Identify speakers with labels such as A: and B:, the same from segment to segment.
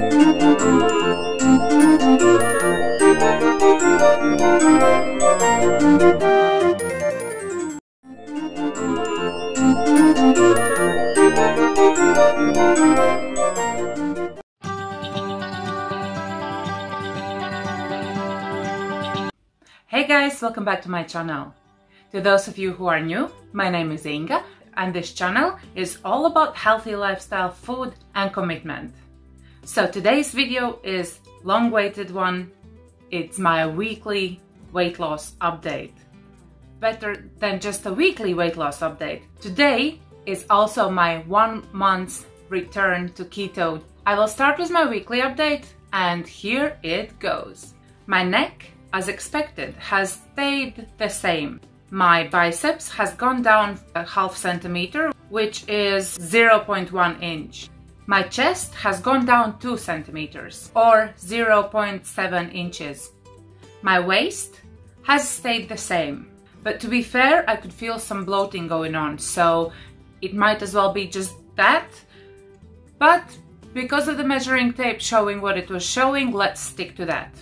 A: Hey guys, welcome back to my channel. To those of you who are new, my name is Inga and this channel is all about healthy lifestyle, food and commitment. So today's video is long-awaited one. It's my weekly weight loss update. Better than just a weekly weight loss update. Today is also my one month return to keto. I will start with my weekly update and here it goes. My neck, as expected, has stayed the same. My biceps has gone down a half centimeter, which is 0.1 inch. My chest has gone down 2 centimeters, or 0.7 inches. My waist has stayed the same. But to be fair, I could feel some bloating going on, so it might as well be just that. But because of the measuring tape showing what it was showing, let's stick to that.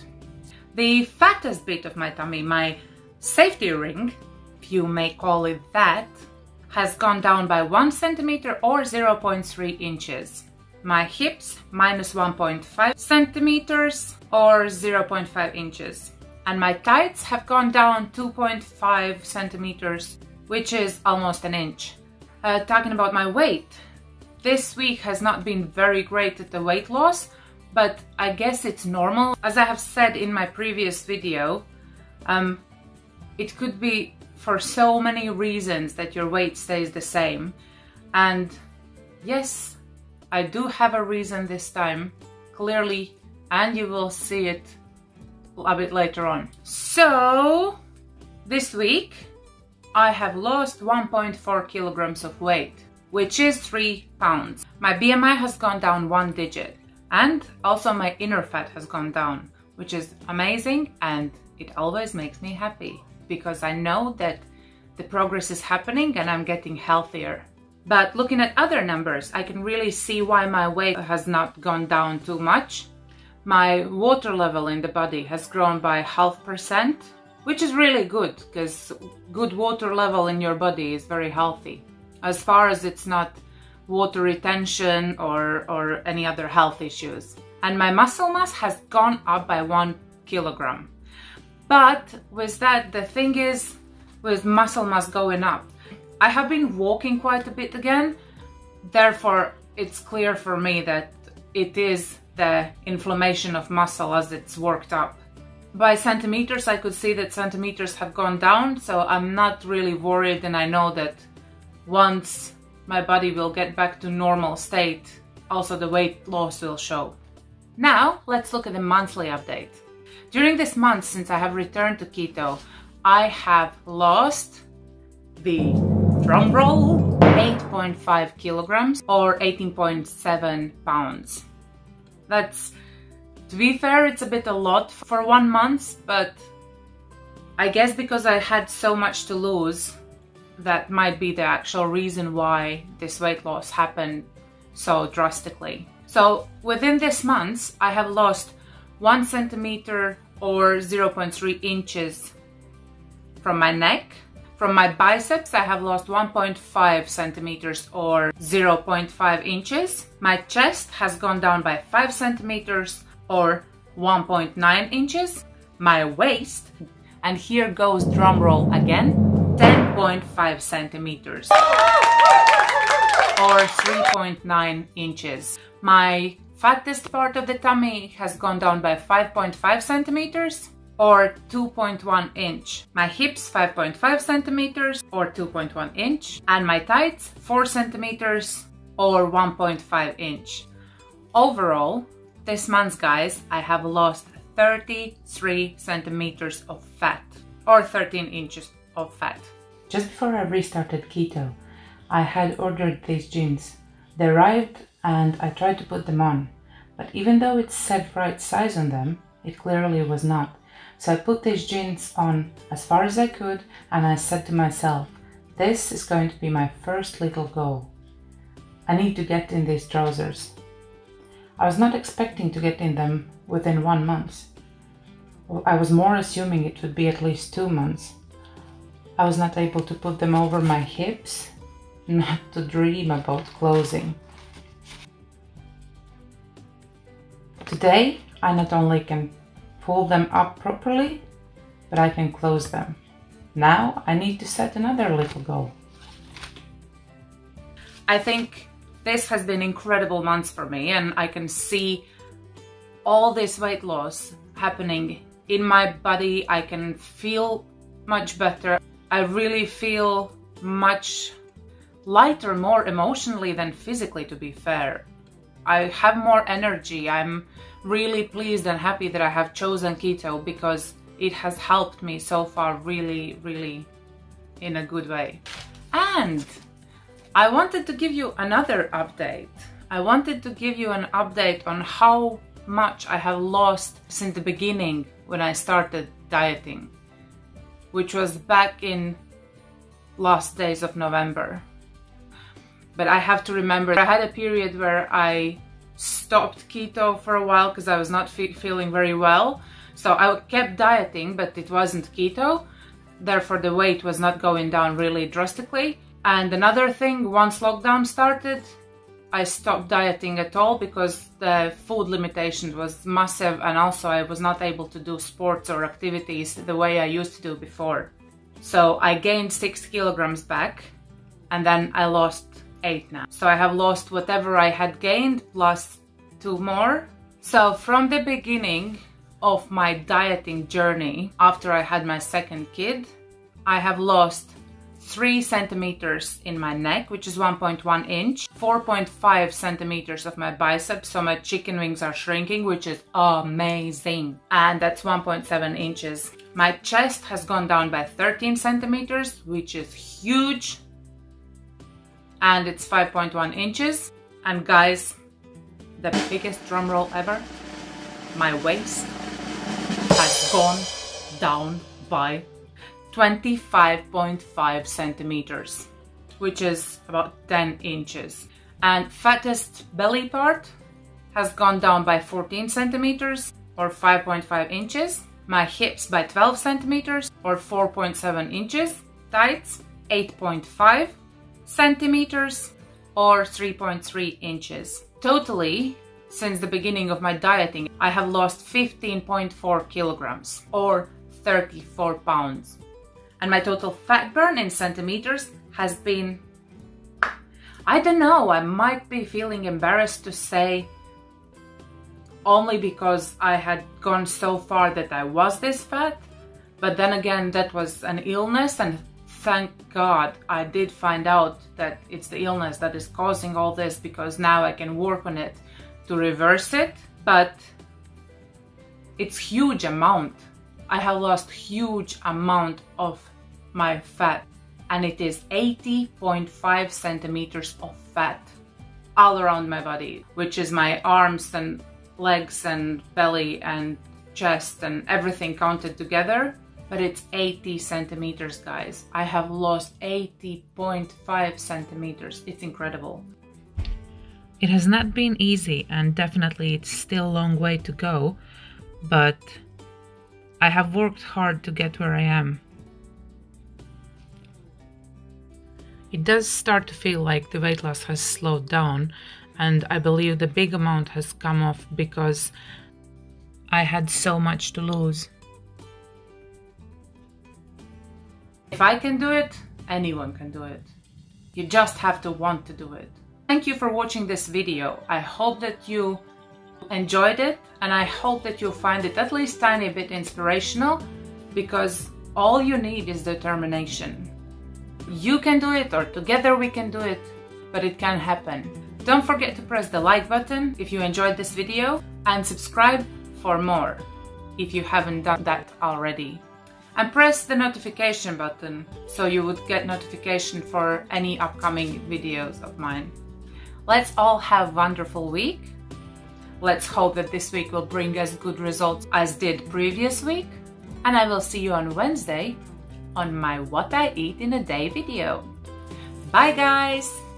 A: The fattest bit of my tummy, my safety ring, if you may call it that, has gone down by 1 centimeter or 0.3 inches. My hips minus 1.5 centimeters or 0.5 inches. And my tights have gone down 2.5 centimeters, which is almost an inch. Uh, talking about my weight, this week has not been very great at the weight loss, but I guess it's normal. As I have said in my previous video, um, it could be for so many reasons that your weight stays the same. And yes, I do have a reason this time, clearly, and you will see it a bit later on. So, this week I have lost 1.4 kilograms of weight, which is 3 pounds. My BMI has gone down one digit, and also my inner fat has gone down, which is amazing and it always makes me happy because I know that the progress is happening and I'm getting healthier. But looking at other numbers, I can really see why my weight has not gone down too much. My water level in the body has grown by half percent, which is really good because good water level in your body is very healthy. As far as it's not water retention or, or any other health issues. And my muscle mass has gone up by one kilogram. But with that, the thing is, with muscle mass going up, I have been walking quite a bit again. Therefore, it's clear for me that it is the inflammation of muscle as it's worked up. By centimeters, I could see that centimeters have gone down, so I'm not really worried and I know that once my body will get back to normal state, also the weight loss will show. Now, let's look at the monthly update. During this month, since I have returned to keto, I have lost the drum roll 8.5 kilograms or 18.7 pounds. That's, to be fair, it's a bit a lot for one month, but I guess because I had so much to lose, that might be the actual reason why this weight loss happened so drastically. So within this month, I have lost one centimeter or 0.3 inches from my neck. From my biceps, I have lost 1.5 centimeters or 0.5 inches. My chest has gone down by 5 centimeters or 1.9 inches. My waist, and here goes drum roll again, 10.5 centimeters or 3.9 inches. My fattest part of the tummy has gone down by 5.5 centimeters or 2.1 inch. My hips 5.5 centimeters or 2.1 inch and my tights 4 centimeters or 1.5 inch. Overall, this month guys, I have lost 33 centimeters of fat or 13 inches of fat.
B: Just before I restarted keto, I had ordered these jeans. They arrived and I tried to put them on, but even though it said right size on them, it clearly was not. So I put these jeans on as far as I could and I said to myself, this is going to be my first little goal. I need to get in these trousers. I was not expecting to get in them within one month. I was more assuming it would be at least two months. I was not able to put them over my hips, not to dream about closing. Today, I not only can pull them up properly, but I can close them. Now I need to set another little goal.
A: I think this has been incredible months for me and I can see all this weight loss happening in my body. I can feel much better. I really feel much lighter, more emotionally than physically, to be fair. I have more energy. I'm really pleased and happy that I have chosen keto because it has helped me so far really, really in a good way. And I wanted to give you another update. I wanted to give you an update on how much I have lost since the beginning when I started dieting, which was back in last days of November. But I have to remember I had a period where I stopped keto for a while because I was not fe feeling very well. So I kept dieting, but it wasn't keto. Therefore, the weight was not going down really drastically. And another thing, once lockdown started, I stopped dieting at all because the food limitation was massive and also I was not able to do sports or activities the way I used to do before. So I gained six kilograms back and then I lost eight now. So I have lost whatever I had gained plus two more. So from the beginning of my dieting journey after I had my second kid, I have lost 3 centimeters in my neck, which is 1.1 inch, 4.5 centimeters of my biceps, so my chicken wings are shrinking, which is amazing. And that's 1.7 inches. My chest has gone down by 13 centimeters, which is huge. And it's 5.1 inches. And guys, the biggest drum roll ever, my waist has gone down by 25.5 centimeters, which is about 10 inches. And fattest belly part has gone down by 14 centimeters or 5.5 inches. My hips by 12 centimeters or 4.7 inches. Tights 8.5 centimeters or 3.3 inches. Totally, since the beginning of my dieting, I have lost 15.4 kilograms or 34 pounds and my total fat burn in centimeters has been I don't know, I might be feeling embarrassed to say only because I had gone so far that I was this fat, but then again, that was an illness, and thank God I did find out that it's the illness that is causing all this because now I can work on it to reverse it, but it's huge amount. I have lost huge amount of my fat and it is 80.5 centimeters of fat all around my body, which is my arms and legs and belly and chest and everything counted together. But it's 80 centimeters, guys. I have lost 80.5 centimeters. It's incredible.
B: It has not been easy, and definitely it's still a long way to go, but I have worked hard to get where I am. It does start to feel like the weight loss has slowed down, and I believe the big amount has come off because I had so much to lose.
A: If I can do it, anyone can do it. You just have to want to do it. Thank you for watching this video. I hope that you enjoyed it and I hope that you'll find it at least tiny bit inspirational because all you need is determination. You can do it or together we can do it, but it can happen. Don't forget to press the like button if you enjoyed this video and subscribe for more if you haven't done that already. And press the notification button so you would get notification for any upcoming videos of mine. Let's all have wonderful week. Let's hope that this week will bring us good results as did previous week. And I will see you on Wednesday on my What I Eat in a Day video. Bye guys!